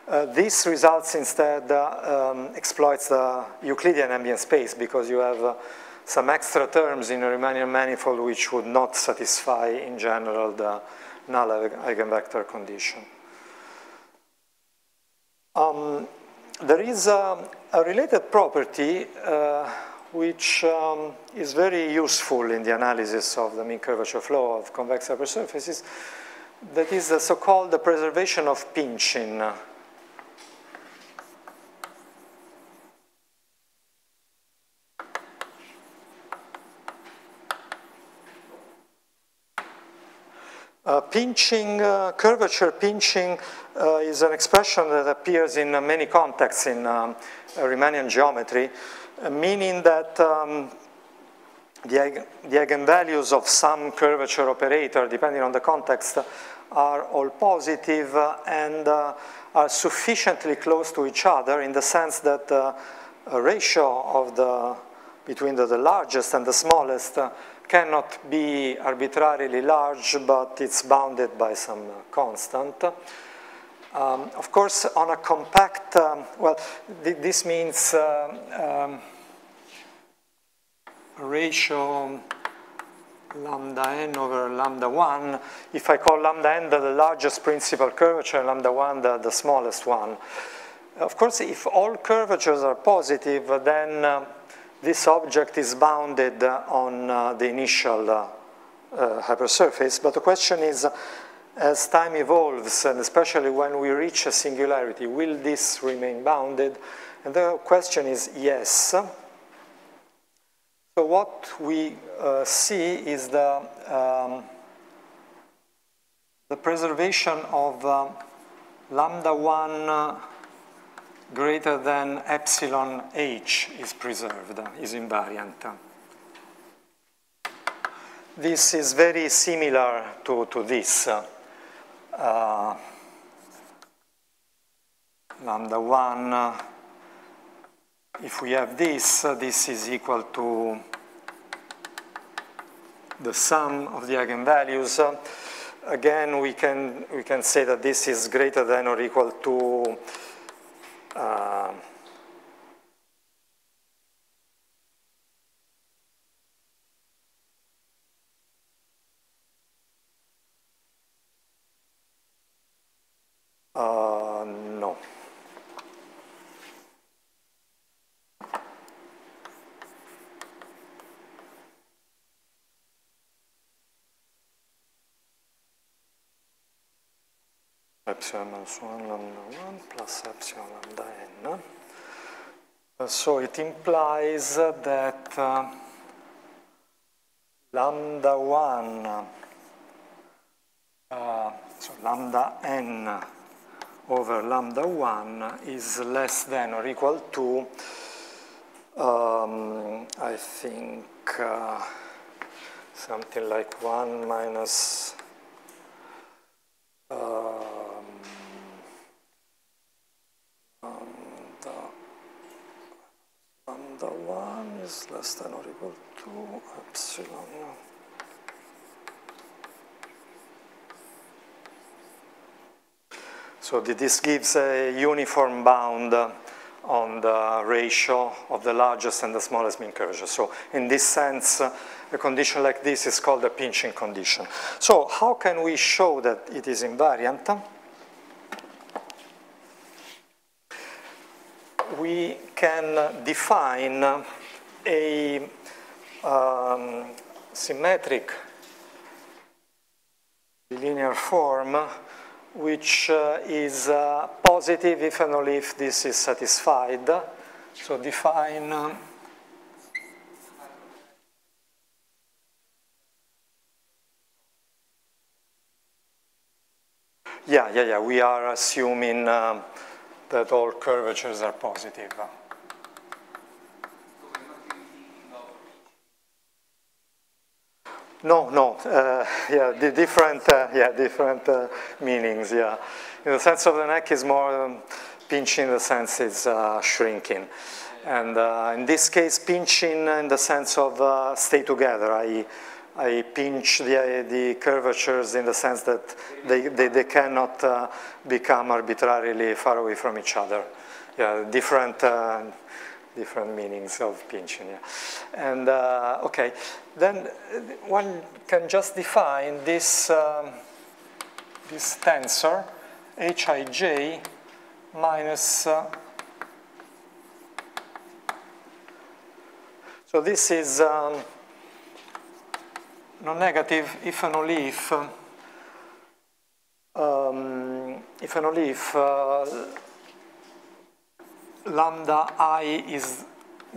Uh, this results instead, uh, um, exploits the Euclidean ambient space because you have uh, some extra terms in a Riemannian manifold which would not satisfy in general the null eigenvector condition. Um, there is a, a related property uh, which um, is very useful in the analysis of the mean curvature flow of convex hypersurfaces. That is the so-called preservation of pinching. Uh, pinching, uh, curvature pinching uh, is an expression that appears in many contexts in um, Riemannian geometry, uh, meaning that um, the, the eigenvalues of some curvature operator, depending on the context, are all positive and uh, are sufficiently close to each other in the sense that the ratio of the, between the, the largest and the smallest cannot be arbitrarily large, but it's bounded by some constant. Um, of course, on a compact, um, well, th this means uh, um, ratio lambda n over lambda 1. If I call lambda n the, the largest principal curvature, lambda 1 the, the smallest one. Of course, if all curvatures are positive, then uh, this object is bounded on uh, the initial uh, uh, hypersurface, but the question is, as time evolves, and especially when we reach a singularity, will this remain bounded? And the question is yes. So what we uh, see is the, um, the preservation of uh, lambda 1 greater than epsilon h is preserved, is invariant. This is very similar to, to this. Uh, lambda 1, if we have this, this is equal to the sum of the eigenvalues. Again, we can, we can say that this is greater than or equal to uh, Uh, no. Epsilon minus 1 lambda 1 plus epsilon lambda n. Uh, so it implies that uh, lambda 1, uh, so lambda n over lambda 1 is less than or equal to, um, I think, uh, something like 1 minus um, lambda, lambda 1 is less than or equal to epsilon So this gives a uniform bound on the ratio of the largest and the smallest mean curvature. So in this sense, a condition like this is called a pinching condition. So how can we show that it is invariant? We can define a um, symmetric linear form which uh, is uh, positive if and only if this is satisfied. So define uh, Yeah, yeah, yeah. We are assuming um, that all curvatures are positive. No, no, uh, yeah, the different, uh, yeah, different uh, meanings, yeah. In the sense of the neck is more um, pinching, the sense is uh, shrinking. And uh, in this case, pinching in the sense of uh, stay together. I, I pinch the, the curvatures in the sense that they, they, they cannot become arbitrarily far away from each other. Yeah, different different meanings of pinching. Yeah. And uh, okay, then one can just define this, um, this tensor, hij minus, uh, so this is um, non-negative if and only if, um, if and only if uh, lambda i is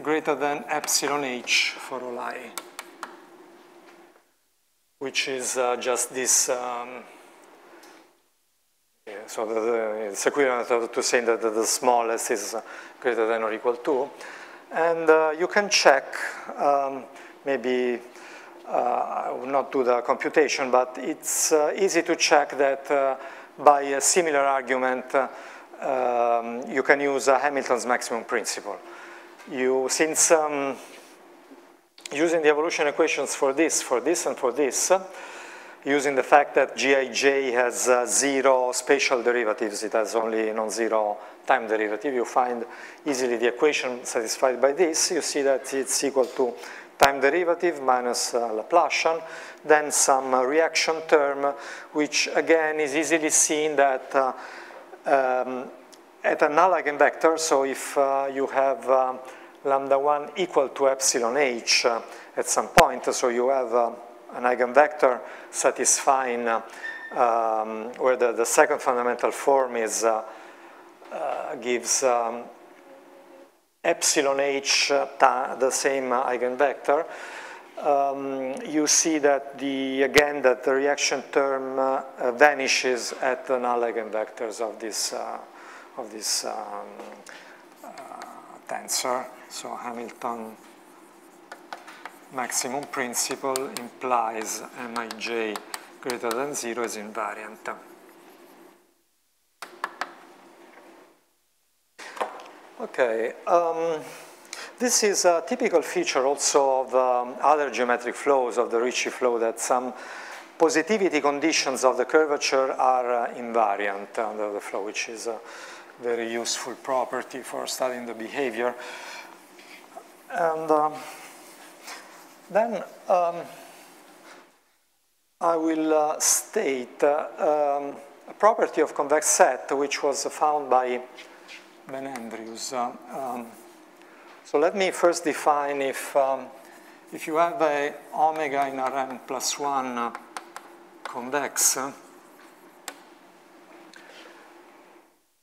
greater than epsilon h for all i, which is uh, just this, um, yeah, so the, the, it's equivalent to saying that the smallest is greater than or equal to. And uh, you can check, um, maybe uh, I will not do the computation, but it's uh, easy to check that uh, by a similar argument uh, um, you can use uh, Hamilton's maximum principle. You, since um, using the evolution equations for this, for this, and for this, using the fact that Gij has uh, zero spatial derivatives, it has only non-zero time derivative, you find easily the equation satisfied by this. You see that it's equal to time derivative minus uh, Laplacian, then some uh, reaction term, which again is easily seen that uh, um, at an eigenvector, so if uh, you have uh, lambda 1 equal to epsilon h uh, at some point, so you have uh, an eigenvector satisfying uh, um, where the, the second fundamental form is uh, gives um, epsilon h the same eigenvector, um, you see that the, again, that the reaction term uh, vanishes at the null eigenvectors of this, uh, of this um, uh, tensor. So Hamilton maximum principle implies Mij greater than zero is invariant. Okay. Um, this is a typical feature also of um, other geometric flows of the Ricci flow that some positivity conditions of the curvature are uh, invariant under the flow, which is a very useful property for studying the behavior. And um, then um, I will uh, state uh, um, a property of convex set which was found by Ben Andrews. Uh, um, so let me first define if, um, if you have a omega in Rn plus 1 uh, convex, um,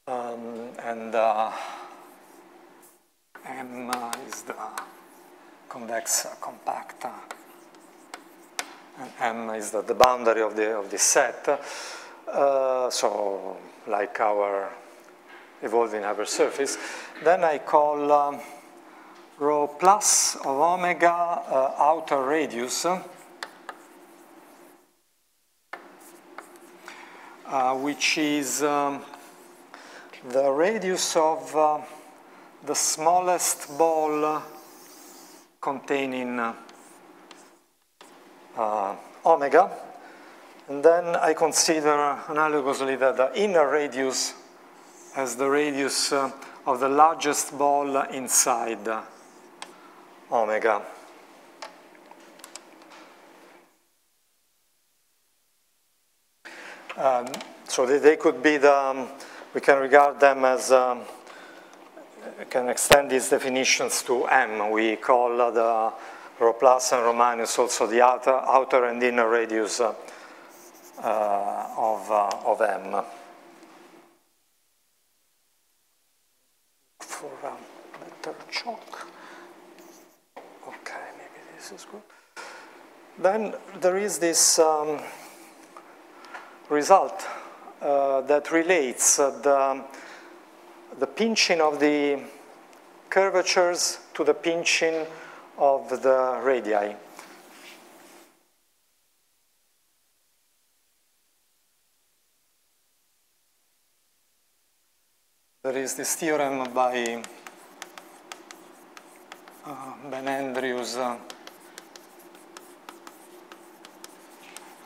and uh, M is the convex compact, and M is the, the boundary of the, of the set. Uh, so like our evolving hypersurface, then I call um, rho plus of omega uh, outer radius uh, which is um, the radius of uh, the smallest ball containing uh, omega. And then I consider analogously that the inner radius as the radius uh, of the largest ball inside omega. Um, so they, they, could be the, um, we can regard them as, um, we can extend these definitions to M. We call uh, the rho plus and rho minus also the outer, outer and inner radius uh, uh, of, uh, of M. For a better chalk. Good. Then there is this um, result uh, that relates uh, the, the pinching of the curvatures to the pinching of the radii. There is this theorem by uh, Ben Andrews uh,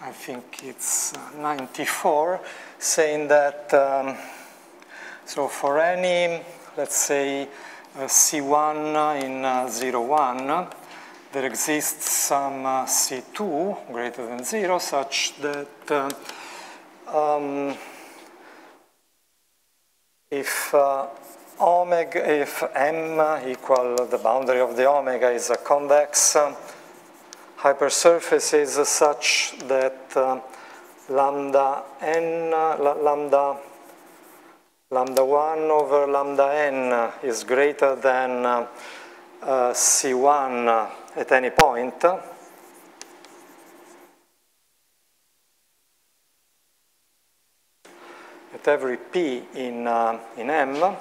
I think it's uh, 94, saying that, um, so for any, let's say, uh, C1 in uh, 0, 1, there exists some uh, C2 greater than 0 such that uh, um, if uh, omega, if m equal the boundary of the omega is a convex, hypersurface is such that uh, lambda n, uh, lambda, lambda 1 over lambda n is greater than uh, uh C1 at any point. At every p in, uh, in M,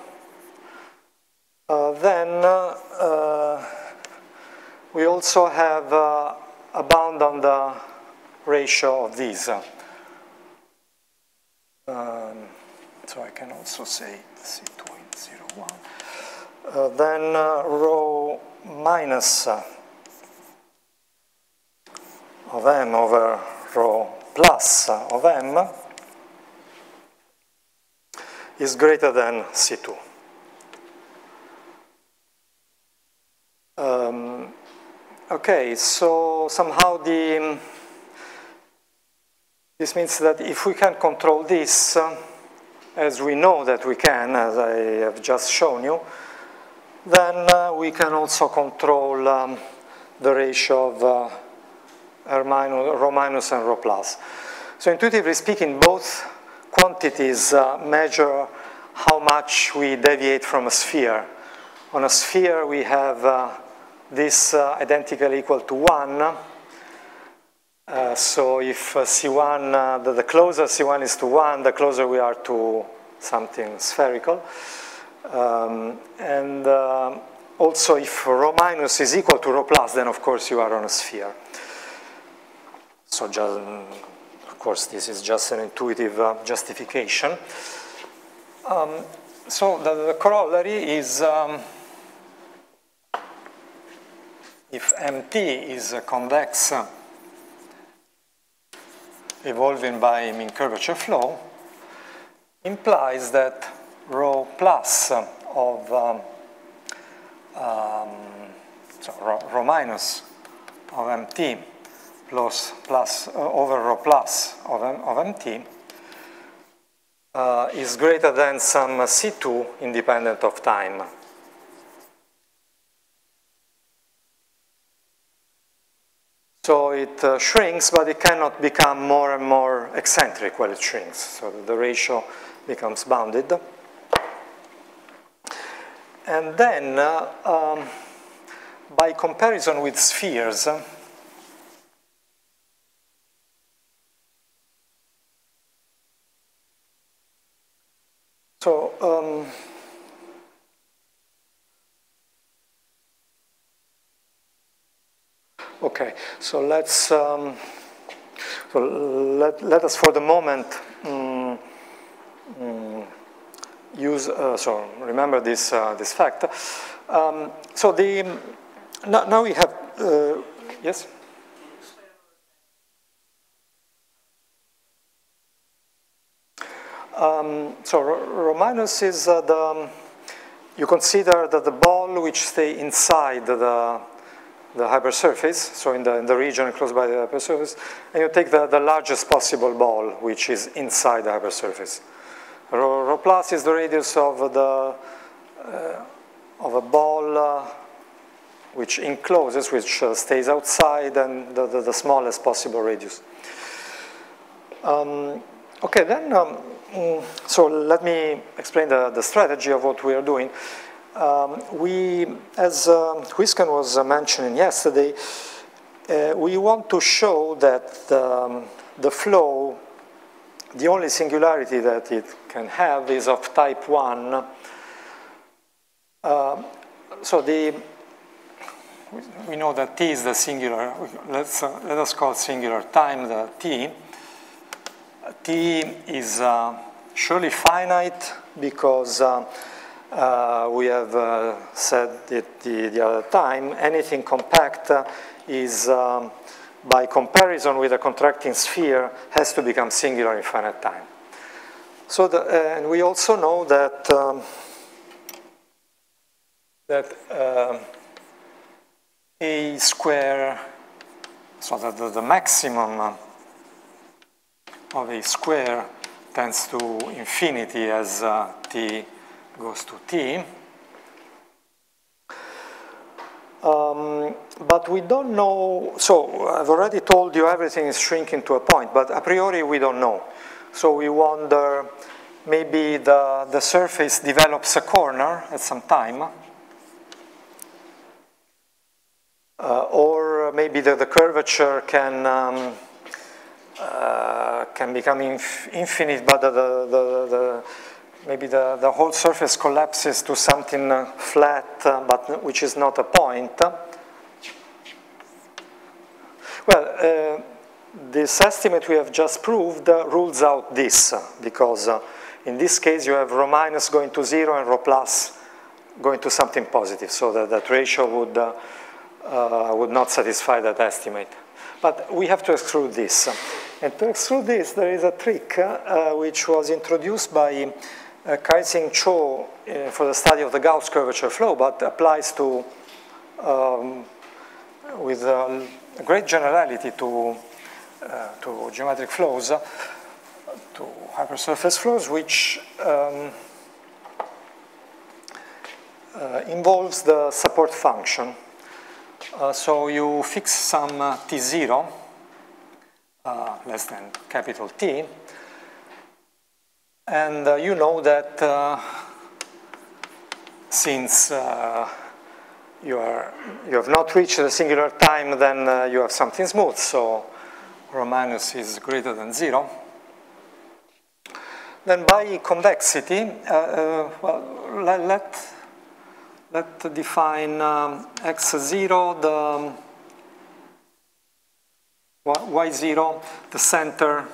uh, then we also have abound on the ratio of these. Um, so I can also say C2.01. Uh, then uh, rho minus uh, of m over rho plus of m is greater than C2. Um, Okay, so somehow the, this means that if we can control this, uh, as we know that we can, as I have just shown you, then uh, we can also control um, the ratio of uh, R minus, rho minus and rho plus. So intuitively speaking, both quantities uh, measure how much we deviate from a sphere. On a sphere, we have uh, this uh, identical equal to 1. Uh, so if uh, C1, uh, the, the, closer C1 is to 1, the closer we are to something spherical. Um, and uh, also if rho minus is equal to rho plus, then of course you are on a sphere. So just, of course this is just an intuitive uh, justification. Um, so the, the, corollary is um, if MT is a convex evolving by mean curvature flow, implies that rho plus of um, um, so rho, rho, minus of mt plus plus uh, over rho plus of, M, of mt uh, is greater than some C2 independent of time. So it uh, shrinks, but it cannot become more and more eccentric while it shrinks. So the ratio becomes bounded. And then, uh, um, by comparison with spheres, so um, okay, so let's um, so let, let us for the moment um, use, uh, so remember this, uh, this fact. Um, so the, now, now we have, uh, yes? Um, so rho minus is uh, the, um, you consider that the ball which stay inside the, the hypersurface, so in the, in the region close by the hypersurface, and you take the, the largest possible ball which is inside the hypersurface. Rho, rho plus is the radius of the uh, of a ball uh, which encloses, which uh, stays outside, and the, the, the, smallest possible radius. Um, okay, then, um, mm, so let me explain the, the strategy of what we are doing. Um, we, as uh, was uh, mentioning yesterday, uh, we want to show that um, the flow the only singularity that it can have is of type 1. Uh, so the, we know that t is the singular, let's, uh, let us call singular time the t. t is uh, surely finite because uh, uh, we have uh, said it the, the other time, anything compact is um, by comparison with a contracting sphere, has to become singular in finite time. So, the, uh, and we also know that um, that uh, a square, so that the, the maximum of a square tends to infinity as uh, t goes to t. Um, but we don't know, so I've already told you everything is shrinking to a point, but a priori we don't know. So we wonder, maybe the, the surface develops a corner at some time, uh, or maybe the, the curvature can, um, uh, can become inf infinite, but the, the, the maybe the, the whole surface collapses to something uh, flat, uh, but which is not a point. Well, uh, this estimate we have just proved uh, rules out this, uh, because uh, in this case you have rho minus going to zero and rho plus going to something positive, so that that ratio would, would not satisfy that estimate. But we have to exclude this. And to exclude this, there is a trick which was introduced by uh, Kaising Tso uh, for the study of the Gauss curvature flow, but applies to, um, with uh, great generality to, uh, to geometric flows, uh, to hypersurface flows, which um, uh, involves the support function. so you fix some t0, less than capital T, and uh, you know that uh, since uh, you, are, you have not reached the singular time, then uh, you have something smooth. So rho minus is greater than zero. Then by convexity, uh, uh, well, let, let, let define um, x0, the y0, the center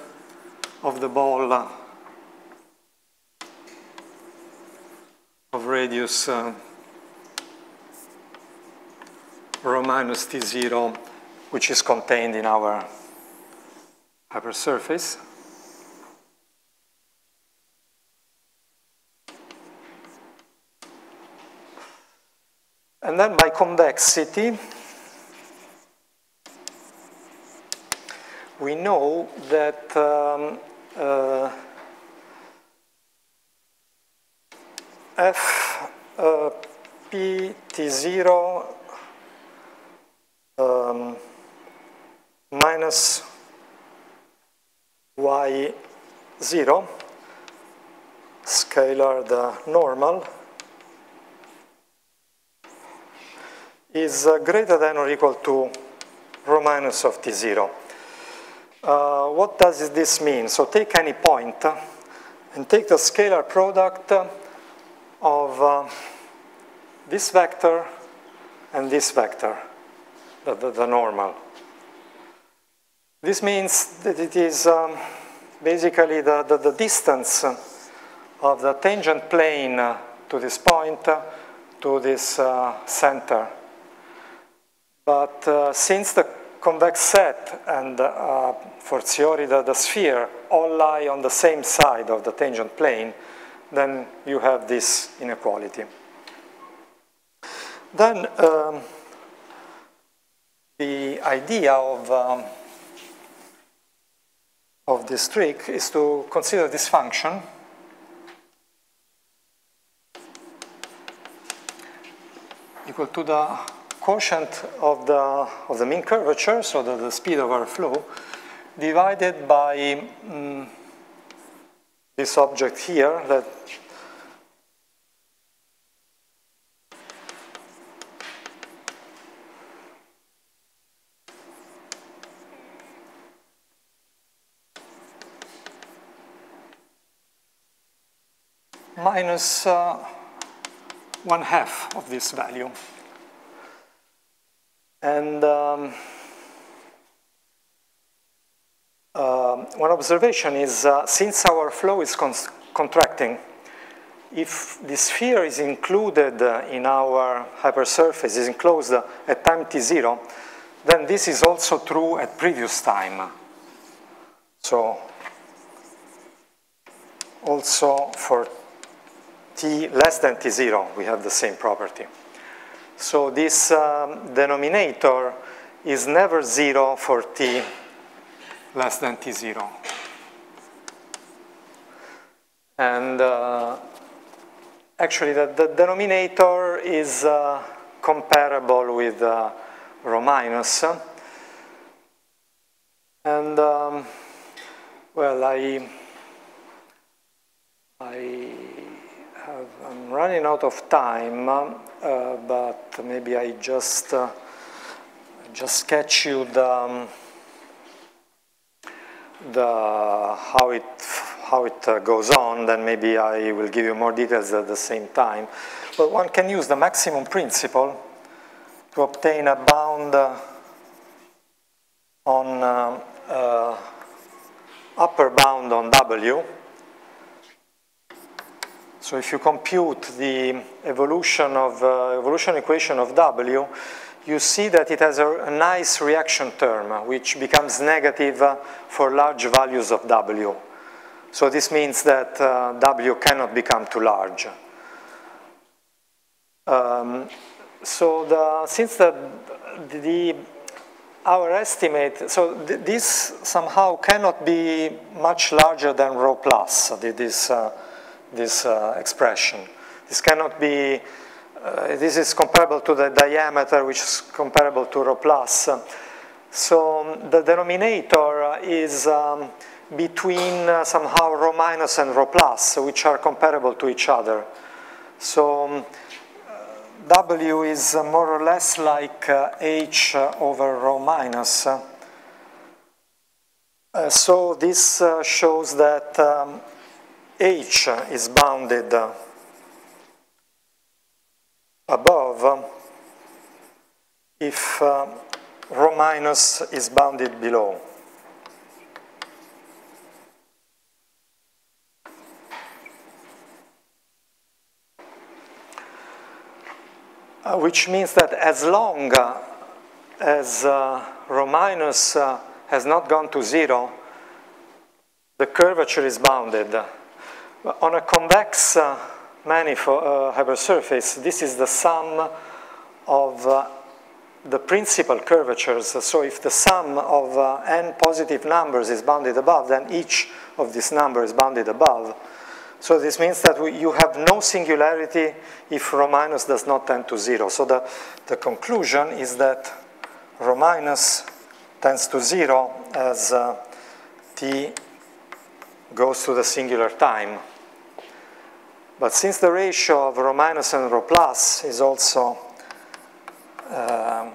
of the ball of radius uh, rho minus t0, which is contained in our hypersurface. And then by convexity, we know that um, uh, f uh, p t0 um, minus y0 scalar the normal is uh, greater than or equal to rho minus of t0. Uh, what does this mean? So take any point and take the scalar product of uh, this vector and this vector, the, the, the, normal. This means that it is um, basically the, the, the, distance of the tangent plane to this point to this uh, center. But uh, since the convex set and uh, fortiori the, the sphere all lie on the same side of the tangent plane, then you have this inequality. Then um, the idea of, um, of this trick is to consider this function equal to the quotient of the, of the mean curvature, so the, the speed of our flow, divided by um, this object here that minus uh, one half of this value. And um, uh, one observation is uh, since our flow is con contracting, if the sphere is included uh, in our hypersurface, is enclosed at time t0, then this is also true at previous time. So also for t less than t0, we have the same property. So this um, denominator is never zero for t less than t0. And uh, actually the, the, denominator is uh, comparable with uh, rho minus. And um, well, I, I have, I'm running out of time. Uh, but maybe I just uh, just sketch you the, um, the how it how it uh, goes on. Then maybe I will give you more details at the same time. But one can use the maximum principle to obtain a bound on upper bound on W so if you compute the evolution of uh, evolution equation of W, you see that it has a, a nice reaction term, which becomes negative uh, for large values of W. So this means that uh, W cannot become too large. Um, so the, since the, the, our estimate, so th this somehow cannot be much larger than rho plus, this uh, this uh, expression. This cannot be, uh, this is comparable to the diameter, which is comparable to rho plus. So um, the denominator is um, between uh, somehow rho minus and rho plus, which are comparable to each other. So um, W is more or less like uh, H over rho minus. Uh, so this shows that um, H is bounded above if uh, rho minus is bounded below. uh, which means that as long uh, as uh, rho minus uh, has not gone to zero, the curvature is bounded. On a convex uh, manifold uh, hypersurface, this is the sum of uh, the principal curvatures. So if the sum of uh, n positive numbers is bounded above, then each of these numbers is bounded above. So this means that we, you have no singularity if rho minus does not tend to zero. So the, the conclusion is that rho minus tends to zero as uh, t goes to the singular time. But since the ratio of rho minus and rho plus is also uh,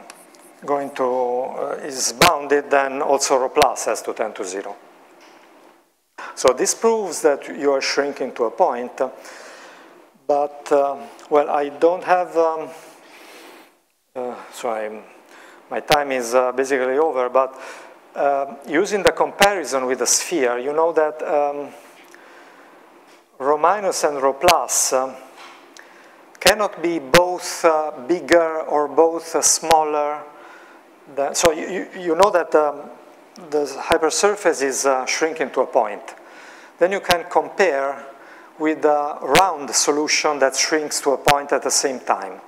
going to, uh, is bounded, then also rho plus has to tend to zero. So this proves that you are shrinking to a point, but, uh, well, I don't have, um, uh, so I'm, my time is uh, basically over, but uh, using the comparison with the sphere, you know that um, rho minus and rho plus uh, cannot be both uh, bigger or both uh, smaller. Than, so you, you know that um, the hypersurface is uh, shrinking to a point. Then you can compare with a round solution that shrinks to a point at the same time.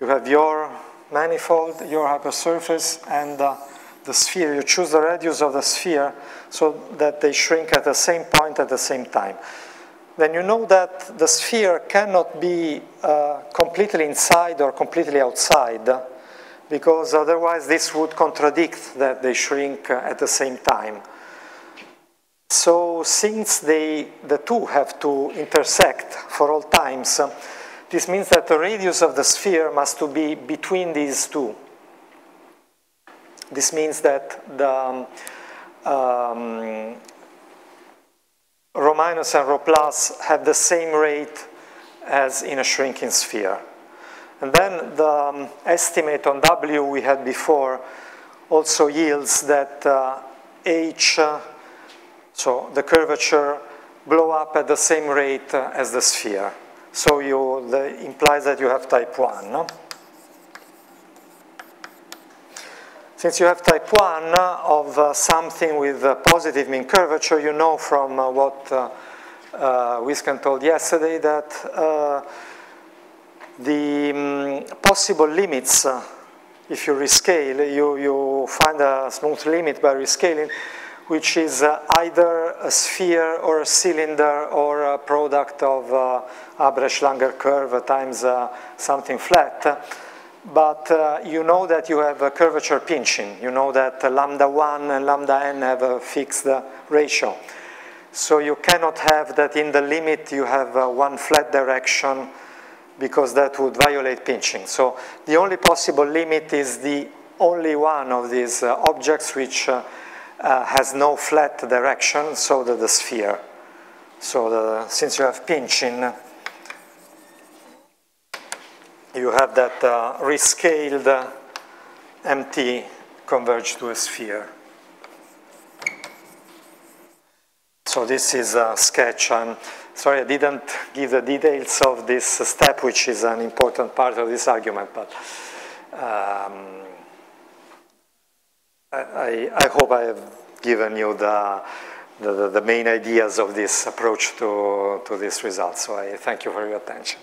You have your manifold, your hypersurface, and uh, the sphere. You choose the radius of the sphere so that they shrink at the same point at the same time then you know that the sphere cannot be uh, completely inside or completely outside because otherwise this would contradict that they shrink at the same time. So since they, the two have to intersect for all times, uh, this means that the radius of the sphere must to be between these two. This means that the um, rho minus and rho plus have the same rate as in a shrinking sphere. And then the um, estimate on W we had before also yields that uh, H, uh, so the curvature, blow up at the same rate uh, as the sphere. So you, the, implies that you have type 1. No? Since you have type 1 of uh, something with a positive mean curvature, you know from uh, what uh, uh, Huisken told yesterday that uh, the um, possible limits, uh, if you rescale, you, you find a smooth limit by rescaling, which is uh, either a sphere or a cylinder or a product of uh, Abresch-Langer curve times something flat but uh, you know that you have a curvature pinching. You know that uh, lambda 1 and lambda n have a fixed uh, ratio. So you cannot have that in the limit you have uh, one flat direction because that would violate pinching. So the only possible limit is the only one of these uh, objects which uh, has no flat direction, so that the sphere. So the, since you have pinching, you have that uh, rescaled uh, MT converge to a sphere. So this is a sketch. I'm sorry I didn't give the details of this step, which is an important part of this argument, but um, I, I, hope I have given you the, the, the main ideas of this approach to, to this result. So I thank you for your attention.